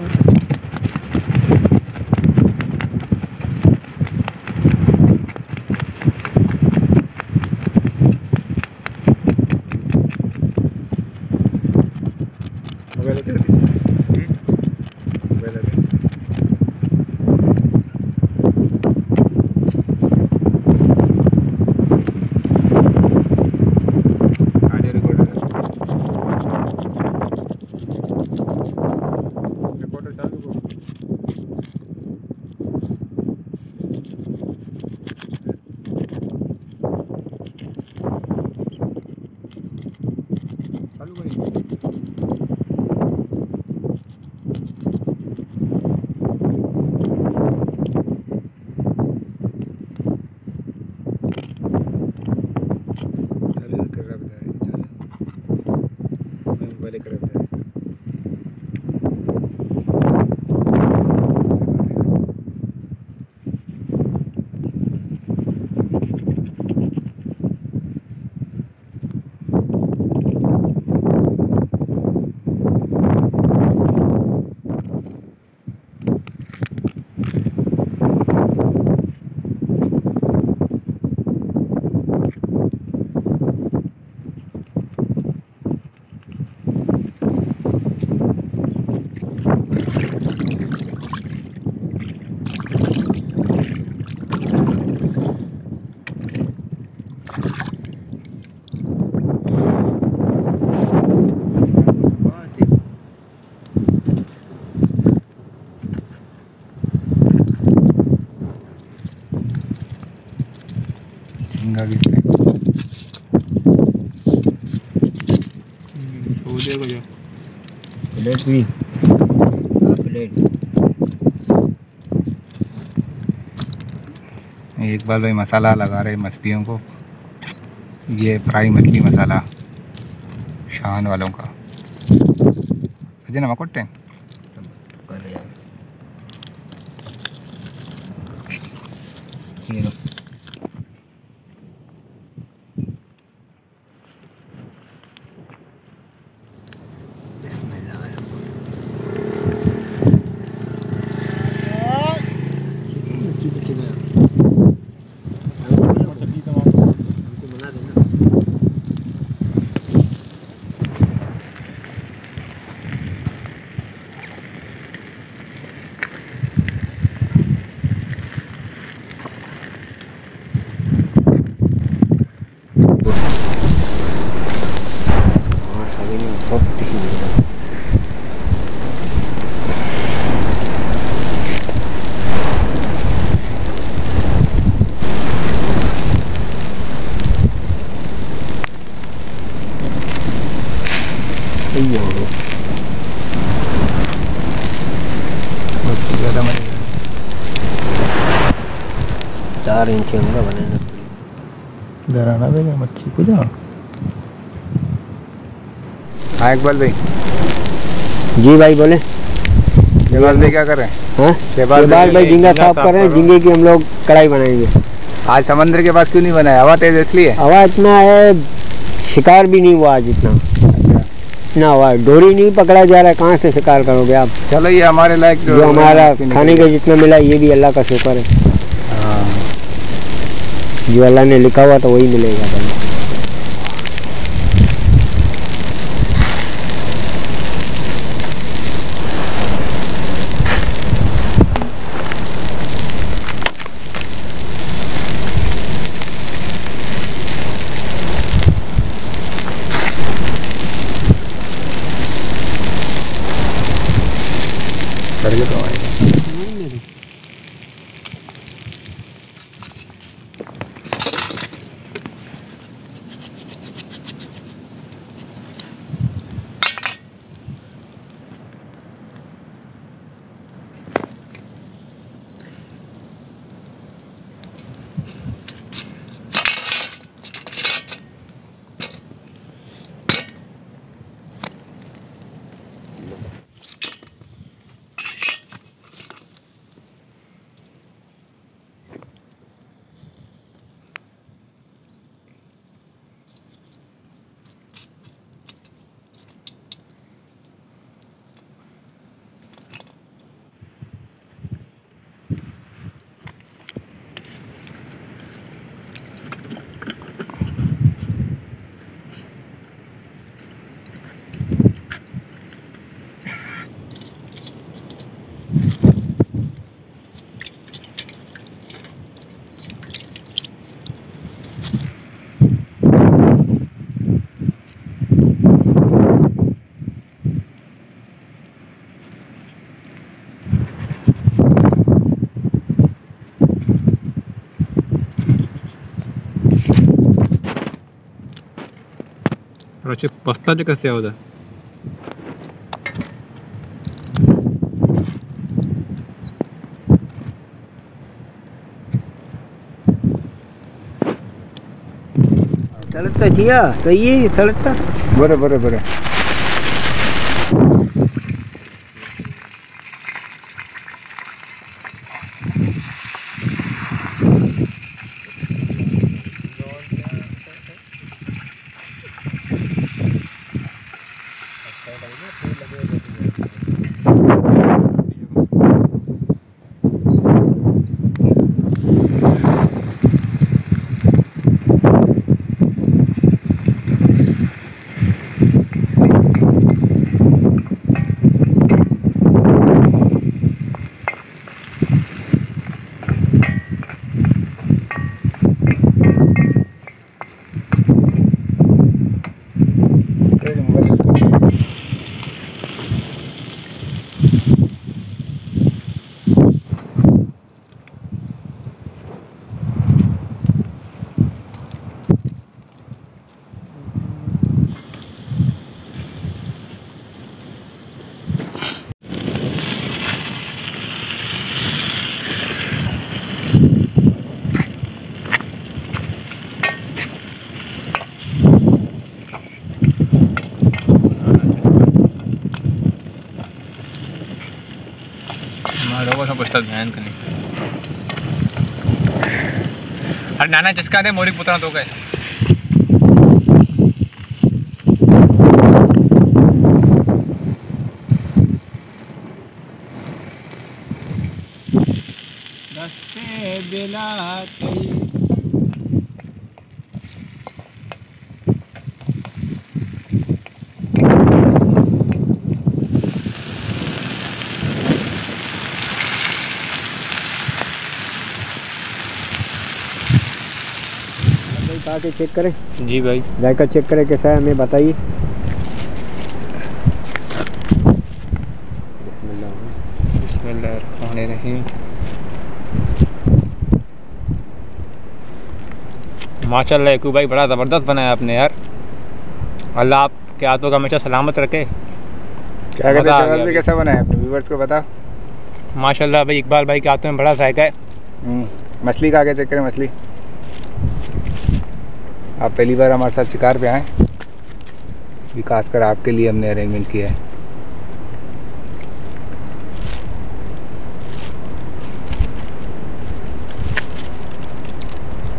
Thank you. Plate भी। हाँ, plate एक बार भाई मसाला लगा रहे मछलियों को। ये फ्राई मछली मसाला शान वालों का। सजना मकोटे कुटते हैं। ये लो हाँ सभी ने बहुत तीखी है सही है वो ज़्यादा मज़े चार इंच होगा बने ना इधर आना देगा मच्छी को जाओ। हाँ इकबाल भाई। जी भाई बोले। इकबाल भाई क्या कर रहे हैं? हाँ? शहबाज शहबाज भाई झींगा साफ़ कर रहे हैं झींगे की हम लोग कढ़ाई बनाएँगे। आज समंदर के पास क्यों नहीं बनाया? हवा तेज इसलिए। हवा इतना है शिकार भी नहीं हुआ आज इतना। इतना हवा है डोरी नहीं पकड़ा जा रहा है कहाँ से शिकार करोगे आप? चलो ये हमारे लायक जो हमारा खाने का जितना मिला ये भी अल्लाह का शुक्र हाँ। जो अल्लाह ने लिखा हुआ तो वही मिलेगा भाई। करके तो आएगा बसताचे कसे आहोत सळटा जिया सही सळटा बरं बरं बरं मस्त ध्यान करें अरे नाना जिसका दे मोरी पुतना तो गए। भाई खा के चेक करें। जी भाई। जायका चेक करें कैसा है हमें बताइए। माशाल्लाह एकू भाई बड़ा ज़बरदस्त बनाया आपने यार अल्लाह आपके हाथों का हमेशा सलामत रखे क्या कहते हैं। कैसा बना है? अपने व्यूवर्स को बता। माशाल्लाह भाई इकबाल भाई के हाथों में बड़ा जायका है। हम्म, मछली का आगे चेक करें मछली। आप पहली बार हमारे साथ शिकार पे आए। भी खासकर आपके लिए हमने अरेंजमेंट किया है।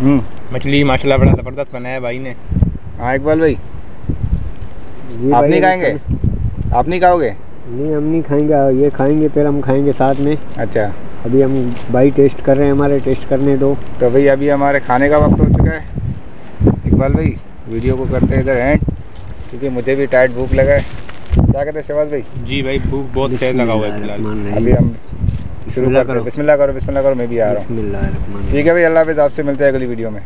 हम्म। मछली माशाल्लाह बड़ा ज़बरदस्त बनाया भाई ने। हाँ इकबाल भाई। आप नहीं खाएँगे? आप नहीं खाओगे? नहीं हम नहीं खाएँगे ये खाएँगे फिर हम खाएँगे साथ में। अच्छा। अभी हम भाई टेस्ट कर रहे हैं हमारे टेस्ट करने दो। तो भाई अभी हमारे खाने का वक्त हो चुका है। इकबाल भाई वीडियो को करते हैं इधर एंड क्योंकि मुझे भी टाइट भूख लगा है। क्या कहते हैं शहबाज भाई? जी भाई भूख बहुत तेज लगा हुआ है फ़िलहाल। अभी हम शुरू करते हैं। करो। बिस्मिल्लाह करो बिस्मिल्लाह करो मैं भी आ रहा हूँ। ठीक है भाई अल्लाह हाफिज़ आपसे मिलते हैं अगली वीडियो में।